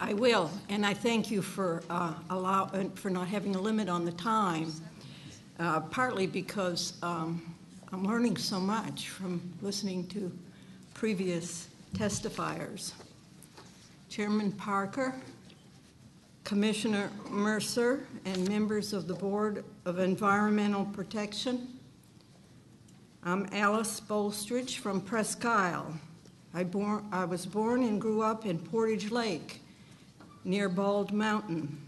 I will, and I thank you for uh, allow, for not having a limit on the time, uh, partly because um, I'm learning so much from listening to previous testifiers. Chairman Parker, Commissioner Mercer, and members of the Board of Environmental Protection, I'm Alice Bolstridge from Presque Isle. I, born, I was born and grew up in Portage Lake, near Bald Mountain.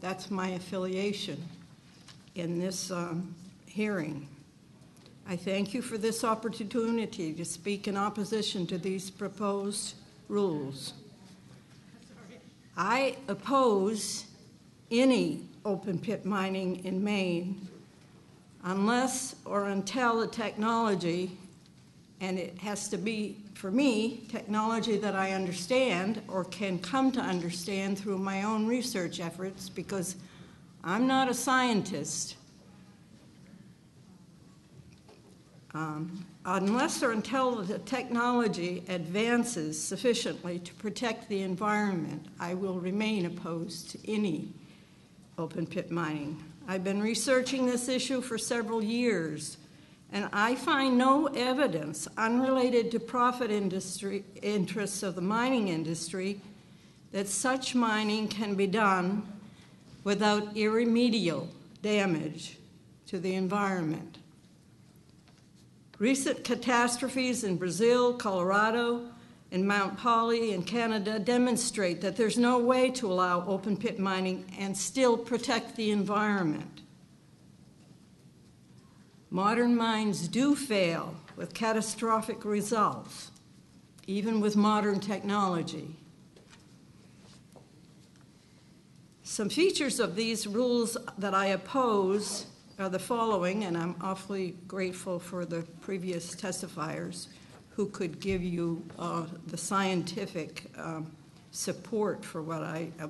That's my affiliation in this um, hearing. I thank you for this opportunity to speak in opposition to these proposed rules. I oppose any open pit mining in Maine unless or until the technology, and it has to be, for me, technology that I understand or can come to understand through my own research efforts because I'm not a scientist. Um, unless or until the technology advances sufficiently to protect the environment, I will remain opposed to any open pit mining. I've been researching this issue for several years, and I find no evidence unrelated to profit industry interests of the mining industry that such mining can be done without irremediable damage to the environment. Recent catastrophes in Brazil, Colorado, and Mount Polley in Canada demonstrate that there's no way to allow open pit mining and still protect the environment. Modern minds do fail with catastrophic results, even with modern technology. Some features of these rules that I oppose are the following, and I'm awfully grateful for the previous testifiers who could give you uh, the scientific um, support for what I uh,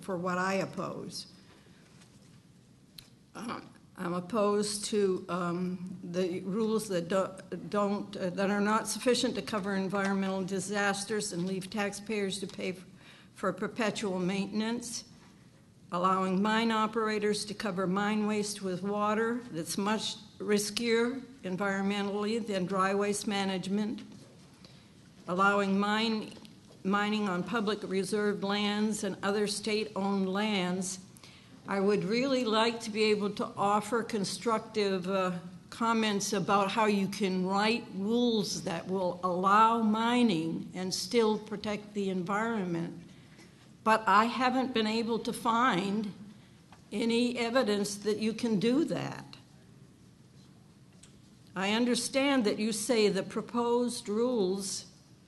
for what I oppose. Um, I'm opposed to um, the rules that do, don't uh, that are not sufficient to cover environmental disasters and leave taxpayers to pay for perpetual maintenance allowing mine operators to cover mine waste with water that's much riskier environmentally than dry waste management, allowing mine, mining on public reserved lands and other state owned lands. I would really like to be able to offer constructive uh, comments about how you can write rules that will allow mining and still protect the environment but I haven't been able to find any evidence that you can do that. I understand that you say the proposed rules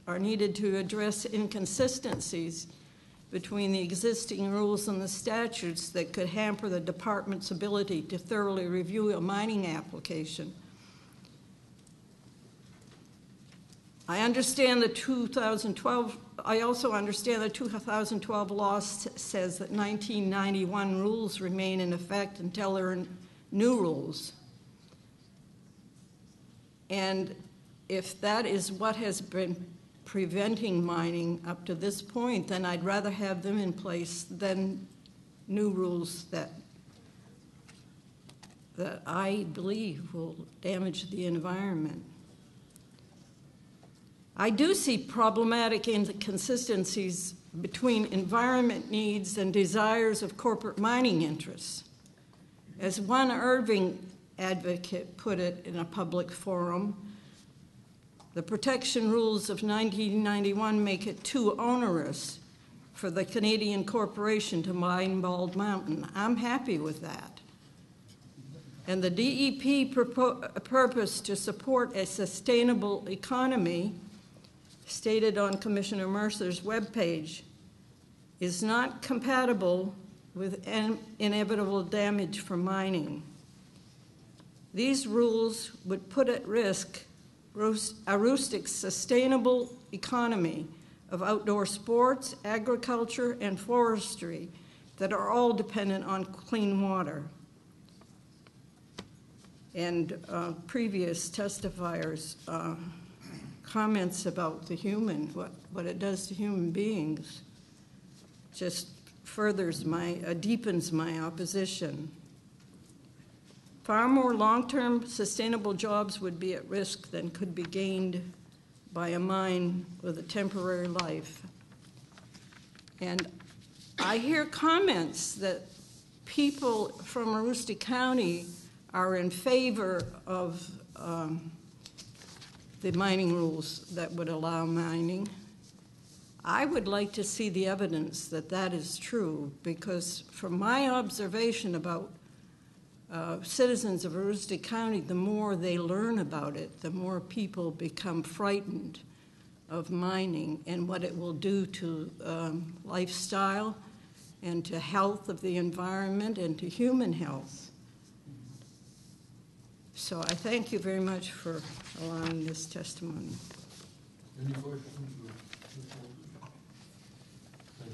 are needed to address inconsistencies between the existing rules and the statutes that could hamper the department's ability to thoroughly review a mining application. I understand the 2012 I also understand the 2012 law says that 1991 rules remain in effect until there are new rules. And if that is what has been preventing mining up to this point, then I'd rather have them in place than new rules that that I believe will damage the environment. I do see problematic inconsistencies between environment needs and desires of corporate mining interests. As one Irving advocate put it in a public forum, the protection rules of 1991 make it too onerous for the Canadian corporation to mine Bald Mountain. I'm happy with that. And the DEP purpose to support a sustainable economy stated on Commissioner Mercer's webpage is not compatible with in- inevitable damage from mining. These rules would put at risk Aroostook's sustainable economy of outdoor sports, agriculture, and forestry that are all dependent on clean water. And uh, previous testifiers uh, comments about the human, what, what it does to human beings, just furthers my, uh, deepens my opposition. Far more long term sustainable jobs would be at risk than could be gained by a mine with a temporary life. And I hear comments that people from Aroostook County are in favor of um, the mining rules that would allow mining. I would like to see the evidence that that is true because, from my observation about uh, citizens of Aroostook County, the more they learn about it, the more people become frightened of mining and what it will do to um, lifestyle and to health of the environment and to human health. So I thank you very much for allowing this testimony. Any questions